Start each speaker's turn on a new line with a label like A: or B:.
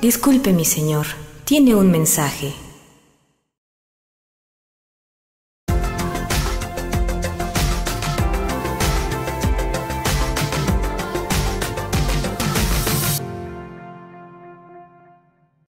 A: Disculpe, mi señor, tiene un mensaje.